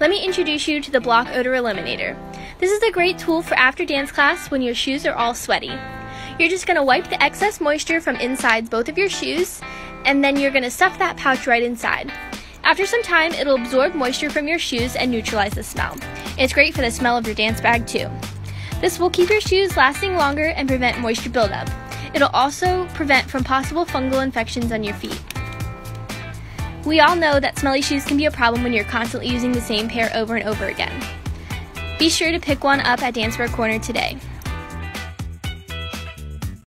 let me introduce you to the Bloch Odor Eliminator. This is a great tool for after dance class when your shoes are all sweaty. You're just going to wipe the excess moisture from inside both of your shoes, and then you're going to stuff that pouch right inside. After some time, it'll absorb moisture from your shoes and neutralize the smell. It's great for the smell of your dance bag, too. This will keep your shoes lasting longer and prevent moisture buildup. It'll also prevent from possible fungal infections on your feet. We all know that smelly shoes can be a problem when you're constantly using the same pair over and over again. Be sure to pick one up at Dancewear Corner today.